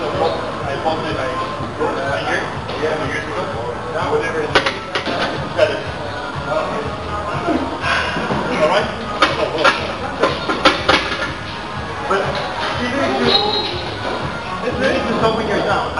bought it like a year, yeah, two years ago. Now whatever it is, it's better. All right. But even if you, if you open your down, I can.